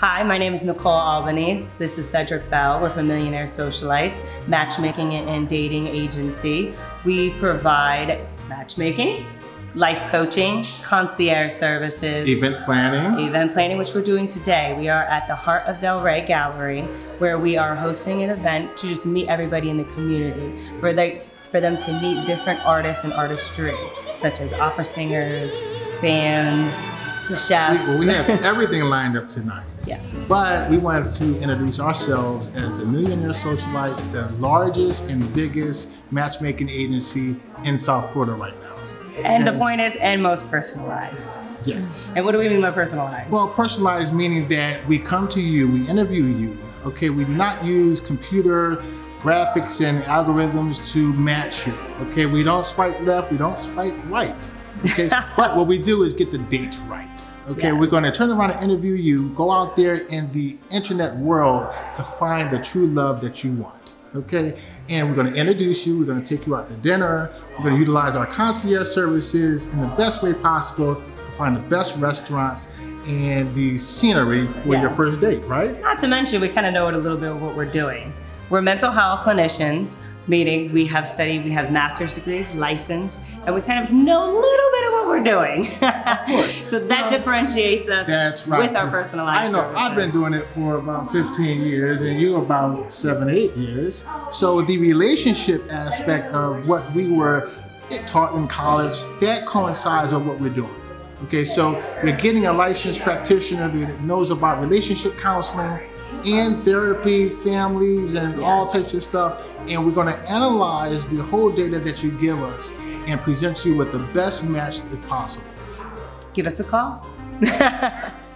Hi, my name is Nicole Albanese. This is Cedric Bell. We're from Millionaire Socialites, matchmaking and dating agency. We provide matchmaking, life coaching, concierge services, Event planning. event planning, which we're doing today. We are at the Heart of Delray Gallery, where we are hosting an event to just meet everybody in the community, for, they, for them to meet different artists and artistry, such as opera singers, bands, chefs. We, well, we have everything lined up tonight. yes. But we wanted to introduce ourselves as the Millionaire Socialites, the largest and biggest matchmaking agency in South Florida right now. And the point is, and most personalized. Yes. And what do we mean by personalized? Well, personalized meaning that we come to you, we interview you. Okay, we do not use computer graphics and algorithms to match you. Okay, we don't swipe left, we don't swipe right. Okay, but what we do is get the date right. Okay, Yes. we're going to turn around and interview you, go out there in the internet world to find the true love that you want. Okay, and we're going to introduce you, we're going to take you out to dinner, we're going to utilize our concierge services in the best way possible to find the best restaurants and the scenery for your first date, right? Not to mention, we kind of know a little bit of what we're doing. We're mental health clinicians, meaning we have studied, we have master's degrees, license, and we kind of know a little bit of what we're doing. so that differentiates us That's right. with our personalized I know I've been doing it for about 15 years and you about seven, eight years. So the relationship aspect of what we were taught in college, that coincides with what we're doing. Okay, so we're getting a licensed practitioner that knows about relationship counseling and therapy, families, and all types of stuff. And we're gonna analyze the whole data that you give us and presents you with the best match possible. Give us a call.